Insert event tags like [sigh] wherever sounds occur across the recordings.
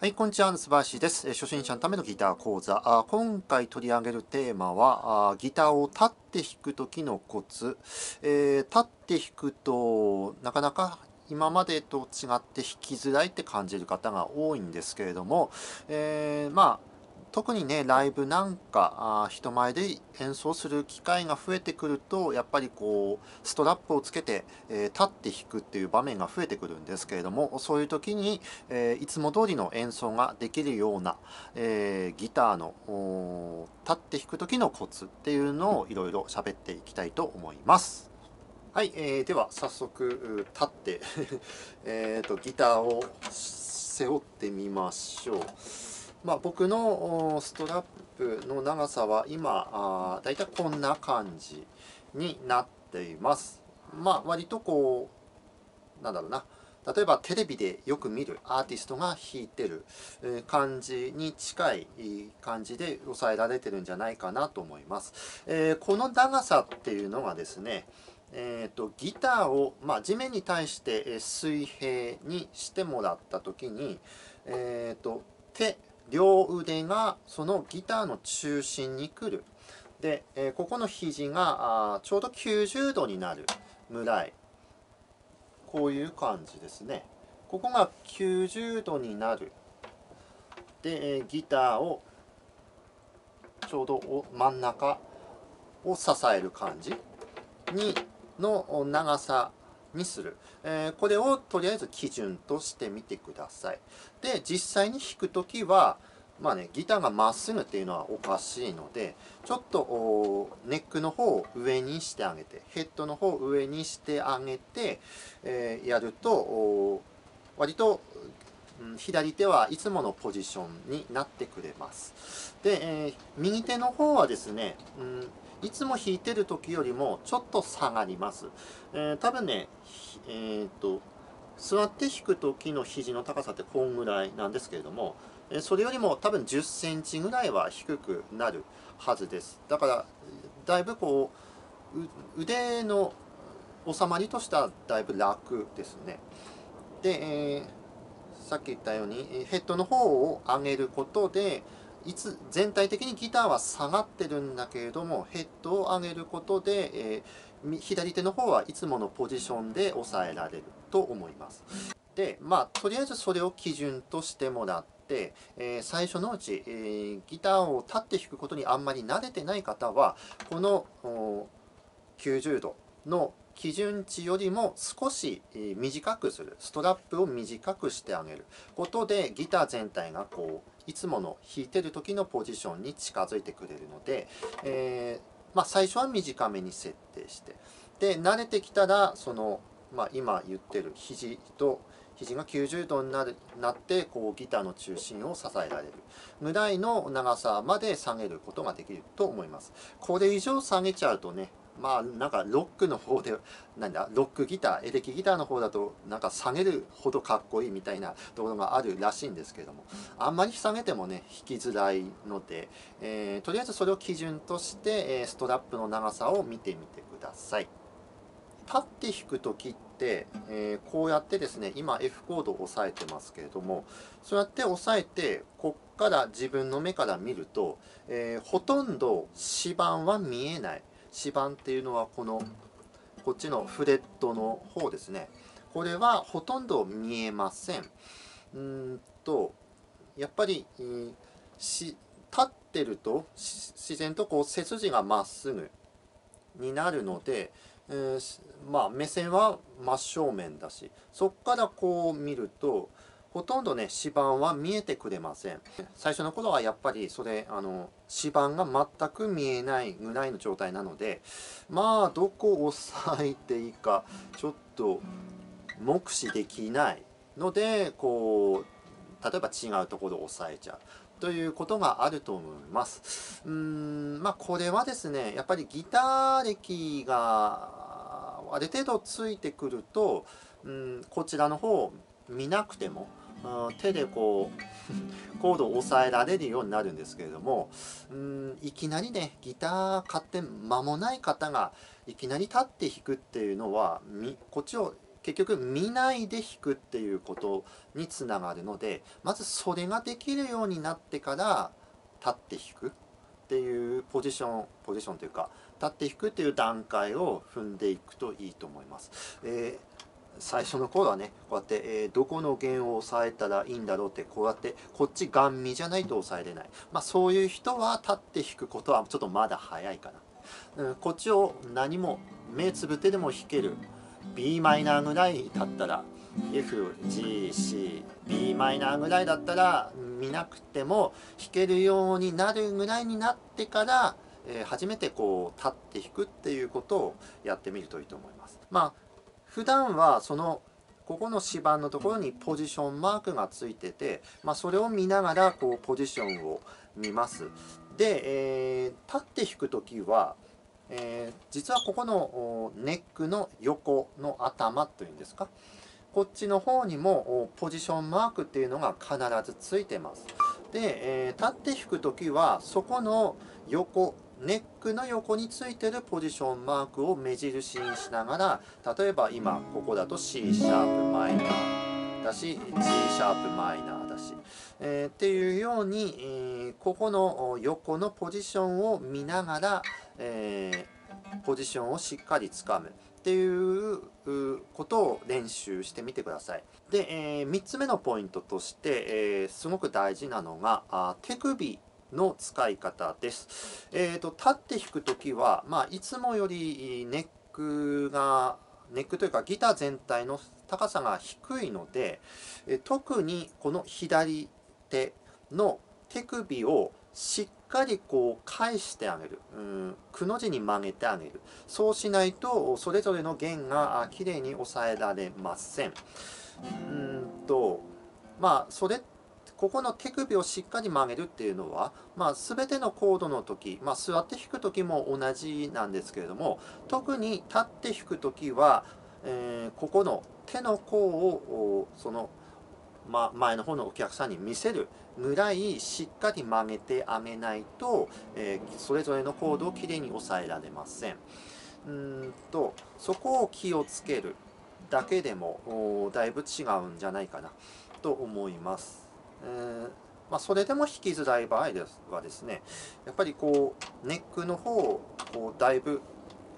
はい、こんにちは、素晴らしいです。初心者のためのギター講座。あ今回取り上げるテーマは、あギターを立って弾く時のコツ。えー、立って弾くと、なかなか今までと違って弾きづらいって感じる方が多いんですけれども、えー、まあ、特にねライブなんかあ人前で演奏する機会が増えてくるとやっぱりこうストラップをつけて、えー、立って弾くっていう場面が増えてくるんですけれどもそういう時に、えー、いつも通りの演奏ができるような、えー、ギターの立って弾く時のコツっていうのをいろいろ喋っていきたいと思います。はい、えー、では早速立って [laughs] えとギターを背負ってみましょう。まあ、僕のストラップの長さは今あだいたいこんな感じになっています。まあ割とこうなんだろうな例えばテレビでよく見るアーティストが弾いてる感じに近い感じで抑えられてるんじゃないかなと思います。えー、この長さっていうのがですねえーと、ギターを、まあ、地面に対して水平にしてもらった時に、えーと手両腕がそのギターの中心に来る。で、えー、ここの肘があちょうど90度になるぐらい。こういう感じですね。ここが90度になる。で、えー、ギターをちょうどお真ん中を支える感じにの長さにする、え、これをとりあえず基準としてみてくださいで実際に弾く時はまあねギターがまっすぐっていうのはおかしいのでちょっとネックの方を上にしてあげてヘッドの方を上にしてあげて、えー、やると割と左手はいつものポジションになってくれます。で、えー、右手の方はですね、うん、いつも弾いてる時よりもちょっと下がります。えー、多分ね、えー、っと、座って弾く時の肘の高さってこんぐらいなんですけれども、それよりも多分10センチぐらいは低くなるはずです。だから、だいぶこう、腕の収まりとしてはだいぶ楽ですね。で、えー、さっき言ったようにヘッドの方を上げることで、いつ全体的にギターは下がってるんだけれどもヘッドを上げることで、えー、左手の方はいつものポジションで押さえられると思います。でまあとりあえずそれを基準としてもらって、えー、最初のうち、えー、ギターを立って弾くことにあんまり慣れてない方はこの90度の基準値よりも少し短くするストラップを短くしてあげることでギター全体がこういつもの弾いてる時のポジションに近づいてくれるので、えー、まあ、最初は短めに設定してで慣れてきたらその、まあ、今言ってる肘と肘が90度になるなってこうギターの中心を支えられるぐらいの長さまで下げることができると思います。これ以上下げちゃうとねまあなんかロックの方でなんだロックギターエレキギターの方だとなんか下げるほどかっこいいみたいなところがあるらしいんですけどもあんまり下げてもね弾きづらいので、えー、とりあえずそれを基準として、えストラップの長さを見てみてください。立って弾く時って、えー、こうやってですね今 F コードを押さえてますけれどもそうやって押さえてこっから自分の目から見ると、えー、ほとんど指板は見えない。指板っていうのはこのこっちのフレットの方ですね。これはほとんど見えません。うんとやっぱりし立ってると自然とこう背筋がまっすぐになるので、えー、まあ目線は真正面だしそっからこう見るとほとんどね指板は見えてくれません最初の頃はやっぱりそれあの指板が全く見えないぐらいの状態なのでまあどこを押さえていいかちょっと目視できないのでこう例えば違うところを押さえちゃうということがあると思います。うんまあこれはですねやっぱりギター歴がある程度ついてくるとうんこちらの方見なくても手でこう [laughs] コードを押さえられるようになるんですけれどもうんいきなりねギター買って間もない方がいきなり立って弾くっていうのはこっちを結局見ないで弾くっていうことにつながるのでまずそれができるようになってから立って弾くっていうポジションポジションというか立って弾くっていう段階を踏んでいくといいと思います。えー最初の頃はねこうやって、えー、どこの弦を押さえたらいいんだろうってこうやってこっちガン見じゃないと押さえれない、まあ、そういう人は立って弾くことはちょっとまだ早いかな、うん、こっちを何も目つぶってでも弾ける b マイナーぐらいだったら FGCB マイナーぐらいだったら見なくても弾けるようになるぐらいになってから、えー、初めてこう立って弾くっていうことをやってみるといいと思います。まあ普段はそのここの指板のところにポジションマークがついてて、まあ、それを見ながらこうポジションを見ます。で、えー、立って弾く時はえー、実はここのネックの横の頭というんですか？こっちの方にもポジションマークっていうのが必ずついてますで、えー、立って弾く時はそこの横ネックの横についてるポジションマークを目印にしながら例えば今ここだと C シャープマイナーだし G シャープマイナーだし、えー、っていうように、えー、ここの横のポジションを見ながら、えー、ポジションをしっかりつかむっていうことを練習してみてください。で、えー、3つ目のポイントとして、えー、すごく大事なのがあ手首の使い方です。えーと、立って弾く時は、まあ、いつもよりネックがネックというかギター全体の高さが低いので、え特にこの左手の手首をしっかりこう返してあげる、うん、くの字に曲げてあげる。そうしないとそれぞれの弦がきれいに押さえられません。うんとまあそれここの手首をしっかり曲げるっていうのは、まあ、全てのコードの時、まあ、座って弾く時も同じなんですけれども特に立って弾く時は、えー、ここの手の甲をそのま、前の方のお客さんに見せるぐらいしっかり曲げてあげないと、えー、それぞれのコードをきれいに抑えられません。うんとそこを気をつけるだけでもだいぶ違うんじゃないかなと思います。えーまあ、それでも弾きづらい場合ではですねやっぱりこうネックの方をこうだいぶ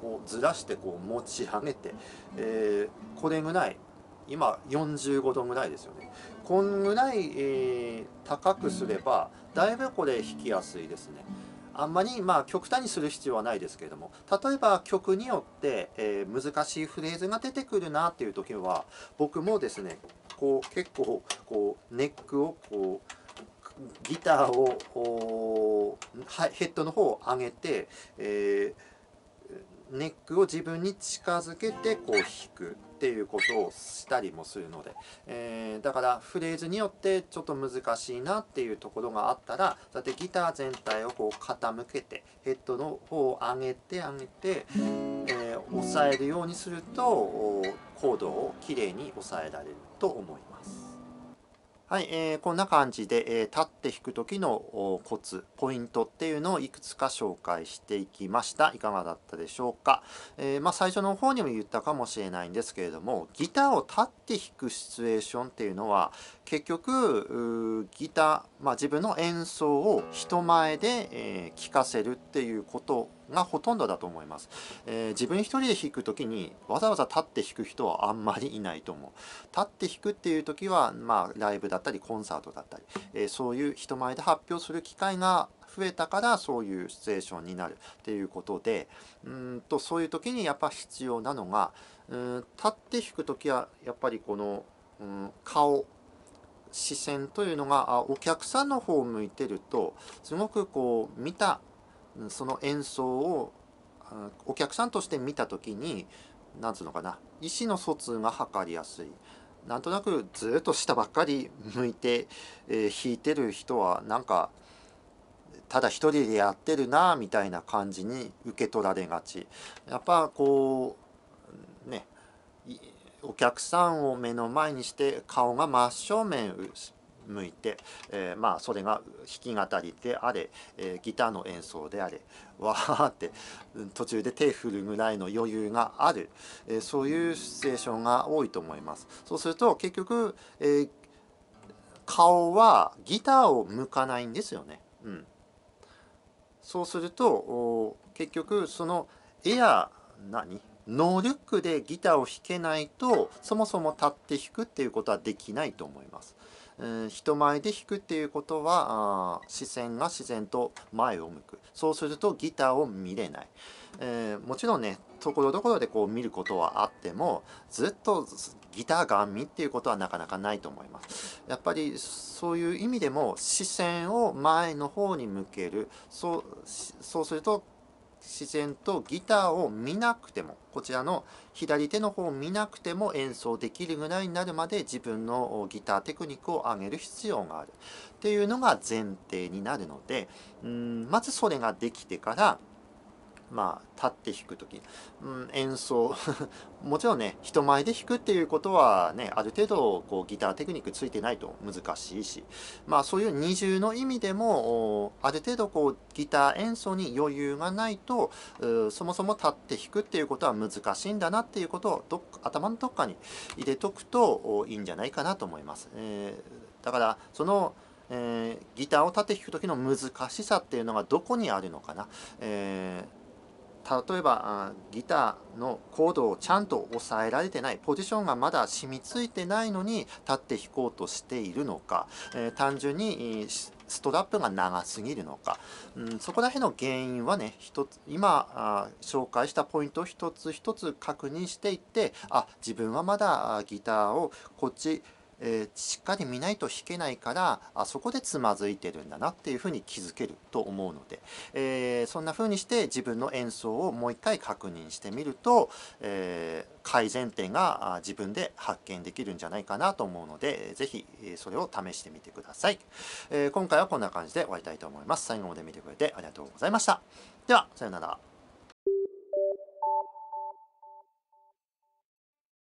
こうずらしてこう持ち上げて、えー、これぐらい今45度ぐらいですよね。こんぐらい、えー、高くすればだいぶこれ弾きやすいですね。あんまりまあ極端にする必要はないですけれども例えば曲によって、えー、難しいフレーズが出てくるなっていう時は僕もですねこう結構こうネックをこうギターをヘッドの方を上げて、えー、ネックを自分に近づけてこう弾くっていうことをしたりもするので、えー、だからフレーズによってちょっと難しいなっていうところがあったらだってギター全体をこう傾けてヘッドの方を上げて上げて、えー、押さえるようにするとコードをきれいに押さえられると思います。はい、えー、こんな感じで、えー、立って弾く時のコツ、ポイントっていうのをいくつか紹介していきました。いかがだったでしょうか。えー、まあ、最初の方にも言ったかもしれないんですけれども、ギターを立って弾くシチュエーションっていうのは、結局、ギター、まあ、自分の演奏を人前で、え聴かせるっていうことがほとんどだと思います、えー、自分一人で弾く時にわざわざ立って弾く人はあんまりいないと思う。立って弾くっていう時はまあライブだったりコンサートだったり、えー、そういう人前で発表する機会が増えたからそういうシチュエーションになる。っていうことでうんとそういう時にやっぱ必要なのがうん立って弾く時はやっぱりこの、うん、顔視線というのがお客さんの方を向いてるとすごくこう見たその演奏をお客さんとして見た時に何つうのかな意思の疎通が図りやすい。なんとなくずっと下ばっかり [laughs] 向いて、えー、弾いてる人はなんかただ一人でやってるなみたいな感じに受け取られがち。やっぱこうねお客さんを目の前にして顔が真正面向いて、えー、まあそれが弾き語りであれ、えー、ギターの演奏であれ [laughs] わーって途中で手振るぐらいの余裕がある、えー、そういうシチュエーションが多いと思います。そうすると結局、えー、顔はギターを向かないんですよね、うん、そうすると結局そのエア何？ノールックでギターを弾けないとそもそも立って弾くっていうことはできないと思います。人前で弾くっていうことは視線が自然と前を向く。そうするとギターを見れない、えー、もちろんねところどころでこう見ることはあってもずっとギターが見っていうことはなかなかないと思います。やっぱりそういう意味でも視線を前の方に向ける。そうそうすると自然とギターを見なくてもこちらの左手の方を見なくても演奏できるぐらいになるまで自分のギターテクニックを上げる必要がある。っていうのが前提になるのでうんまずそれができてからまあ、立って弾く時、うん、演奏。[laughs] もちろんね人前で弾くっていうことはねある程度こうギターテクニックついてないと難しいし。まあそういう二重の意味でもある程度こうギター演奏に余裕がないとそもそも立って弾くっていうことは難しいんだなっていうことをど頭のどっかに入れとくといいんじゃないかなと思います。えー、だからそのえー、ギターを立て弾く時の難しさっていうのがどこにあるのかな、えー例えばギターのコードをちゃんと押さえられてないポジションがまだ染みついてないのに立って弾こうとしているのか、えー、単純にストラップが長すぎるのか、うん、そこら辺の原因はね一つ今あ紹介したポイントを一つ一つ確認していってあ自分はまだギターをこっちえー、しっかり見ないと弾けないからあそこでつまずいてるんだなっていうふうに気づけると思うので、えー、そんなふうにして自分の演奏をもう一回確認してみると、えー、改善点が自分で発見できるんじゃないかなと思うので是非それを試してみてください、え今回はこんな感じで終わりたいと思います。最後まで見てくれてありがとうございました。ではさようなら。